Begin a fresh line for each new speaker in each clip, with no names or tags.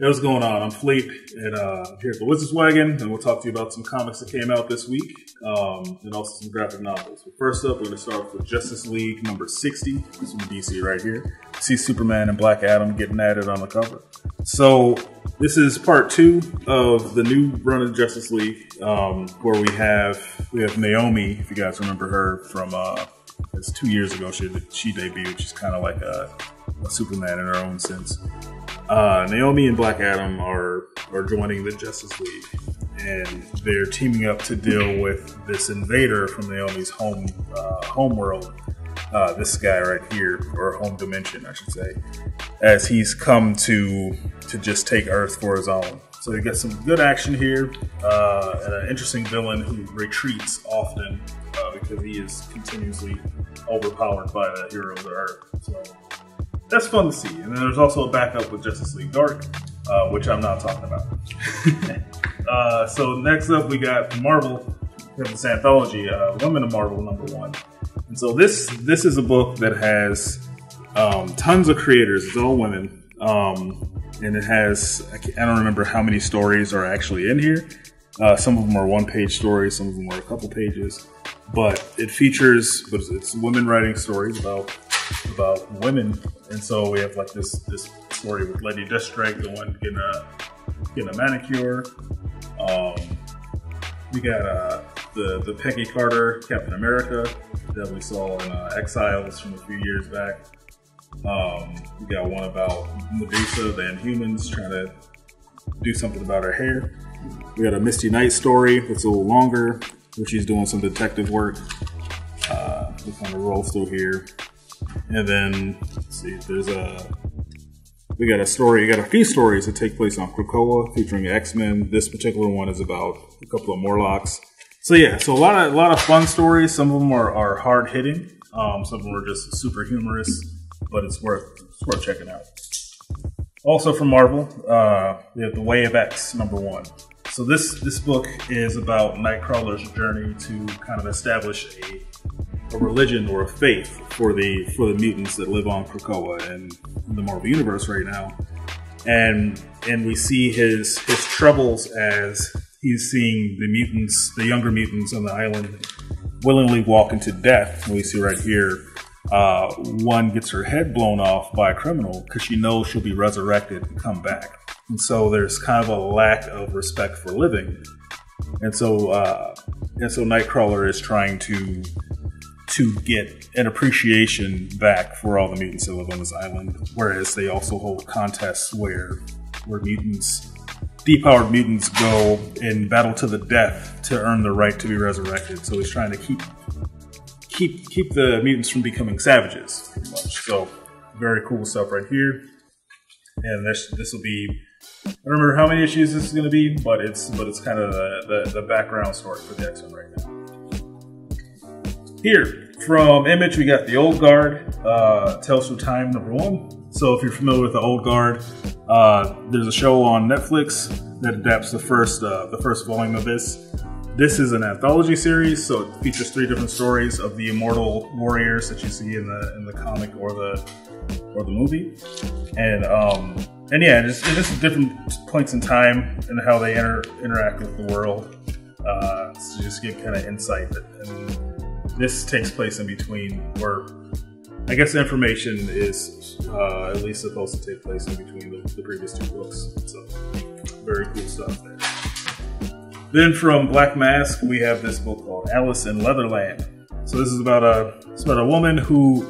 Hey, what's going on? I'm Fleet, and uh, I'm here at the Wizards Wagon, and we'll talk to you about some comics that came out this week, um, and also some graphic novels. But first up, we're going to start with Justice League number 60. This is from DC right here. See Superman and Black Adam getting at it on the cover. So this is part two of the new run of Justice League, um, where we have we have Naomi, if you guys remember her from uh, it's two years ago. She she debuted. She's kind of like a, a Superman in her own sense. Uh, Naomi and Black Adam are are joining the Justice League, and they're teaming up to deal with this invader from Naomi's home uh, home world. Uh, this guy right here, or home dimension, I should say, as he's come to to just take Earth for his own. So you got some good action here, uh, and an interesting villain who retreats often uh, because he is continuously overpowered by the heroes of Earth. So that's fun to see. And then there's also a backup with Justice League Dark, uh, which I'm not talking about. uh, so next up, we got Marvel. We have this anthology, uh, Women of Marvel number one. And so this this is a book that has um, tons of creators. It's all women, um, and it has I don't remember how many stories are actually in here. Uh, some of them are one page stories, some of them are a couple pages, but it features but it's women writing stories about about women, and so we have like this this story with Lady Deathstrike, the one getting a getting a manicure. Um, we got uh, the the Peggy Carter Captain America that we saw in uh, Exiles from a few years back. Um, we got one about Medusa, the Inhumans, trying to do something about her hair. We got a Misty Knight story that's a little longer, where she's doing some detective work. Uh, kind of roll through here. And then, see, there's a we got a story. we got a few stories that take place on Krakoa featuring X Men. This particular one is about a couple of Morlocks. So yeah, so a lot of a lot of fun stories. Some of them are, are hard hitting. Um, some of them are just super humorous, but it's worth it's worth checking out. Also from Marvel, uh, we have The Way of X number one. So this this book is about Nightcrawler's journey to kind of establish a a religion or a faith for the for the mutants that live on Krakoa and the Marvel universe right now. And and we see his his troubles as he's seeing the mutants, the younger mutants on the island, willingly walk into death. we see right here, uh, one gets her head blown off by a criminal because she knows she'll be resurrected and come back. And so there's kind of a lack of respect for living. And so uh, and so Nightcrawler is trying to to get an appreciation back for all the mutants that live on this island. Whereas they also hold contests where where mutants, depowered mutants, go in battle to the death to earn the right to be resurrected. So he's trying to keep keep keep the mutants from becoming savages, pretty much. So very cool stuff right here. And this this will be I don't remember how many issues this is going to be, but it's but it's kind of the, the, the background story for the X Men right now. Here, from Image, we got The Old Guard, uh, Tales from Time number one. So if you're familiar with The Old Guard, uh, there's a show on Netflix that adapts the first uh, the first volume of this. This is an anthology series, so it features three different stories of the immortal warriors that you see in the in the comic or the or the movie, and um, and yeah, just, just different points in time and how they inter- interact with the world. Uh, to just get kind of insight and this takes place in between where I guess information is uh, at least supposed to take place in between the, the, previous two books. So very cool stuff there. Then from Black Mask, we have this book called Alice in Leatherland. So this is about a it's about a woman who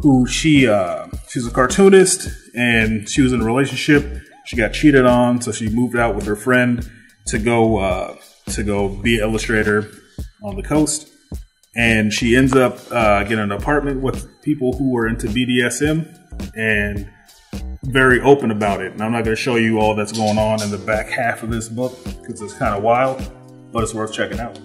who she uh, she's a cartoonist and she was in a relationship. She got cheated on, so she moved out with her friend to go uh, to go be an illustrator on the coast and she ends up uh, getting an apartment with people who are into BDSM and very open about it. And I'm not going to show you all that's going on in the back half of this book because it's kind of wild, but it's worth checking out.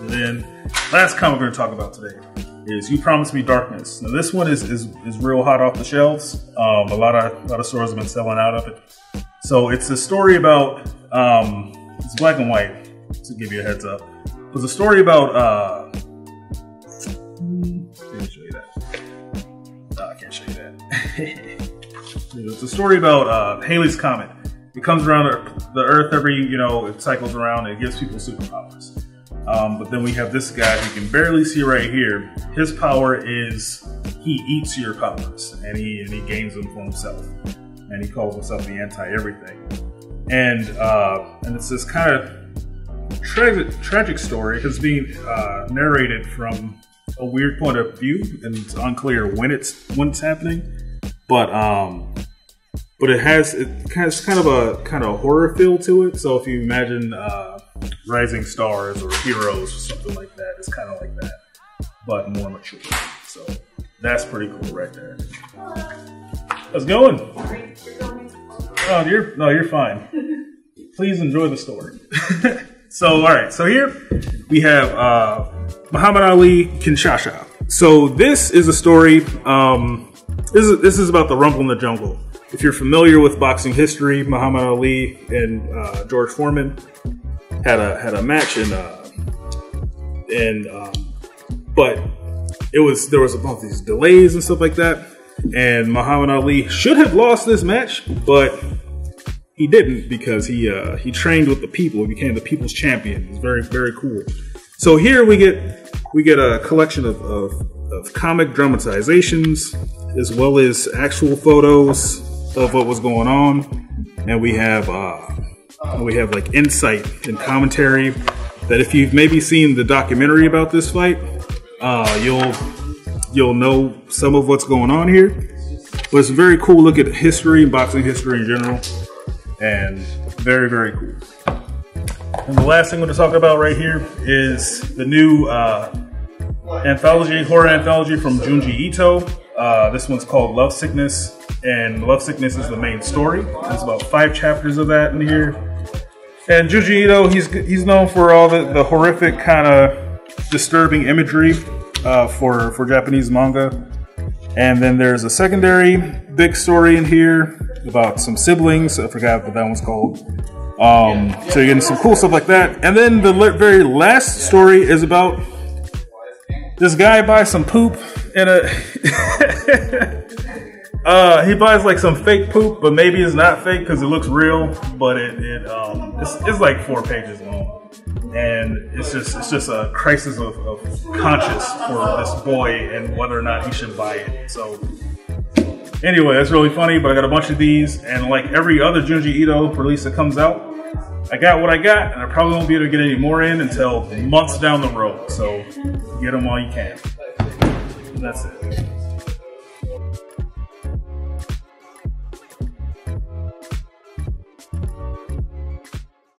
And then, last comic we're going to talk about today is "You Promised Me Darkness." Now, this one is is, is real hot off the shelves. Um, a lot of a lot of stores have been selling out of it. So it's a story about um, it's black and white. To give you a heads up, was a story about. Uh, let me show you that. No, I can't show you that. It's a story about uh, Halley's Comet. It comes around the Earth every, you know, it cycles around and it gives people superpowers. Um, but then we have this guy who can barely see right here. His power is he eats your powers and he and he gains them for himself. And he calls himself the anti-everything. And uh, and it's this kind of tragic tragic story because it's being uh, narrated from a weird point of view and it's unclear when it's when it's happening. But um, but it has it has kind of a kind of horror feel to it. So if you imagine uh, Rising Stars or Heroes or something like that, it's kind of like that, but more mature. So that's pretty cool right there. How's it going? Oh, you're no, you're fine. Please enjoy the story. so all right, so here we have uh, Muhammad Ali Kinshasa. So this is a story. Um, this is this is about the Rumble in the Jungle. If you're familiar with boxing history, Muhammad Ali and uh, George Foreman had a had a match and uh, and um, but it was there was about these delays and stuff like that. And Muhammad Ali should have lost this match, but he didn't because he uh, he trained with the people. He became the people's champion. It's very very cool. So here we get we get a collection of, of, of comic dramatizations as well as actual photos of what was going on, and we have uh, we have like insight and commentary that if you've maybe seen the documentary about this fight, uh, you'll you'll know some of what's going on here. But it's a very cool look at history, and boxing history in general, and very very cool. And the last thing we're going to talk about right here is the new uh, anthology, horror anthology from Junji Ito. Uh, this one's called Love Sickness, and Love Sickness is the main story. There's about five chapters of that in here. And Junji Ito, he's he's known for all the, the horrific kind of disturbing imagery uh, for for Japanese manga. And then there's a secondary big story in here about some siblings. I forgot what that one's called. Um, so you're getting some cool stuff like that. And then the very last story is about this guy buys some poop in a. uh, he buys like some fake poop, but maybe it's not fake because it looks real. But it, it um, it's, it's like four pages long, and it's just it's just a crisis of, of conscience for this boy and whether or not he should buy it. So anyway, that's really funny. But I got a bunch of these, and like every other Junji Ito release that comes out, I got what I got, and I probably won't be able to get any more in until months down the road. So get them while you can. And that's it.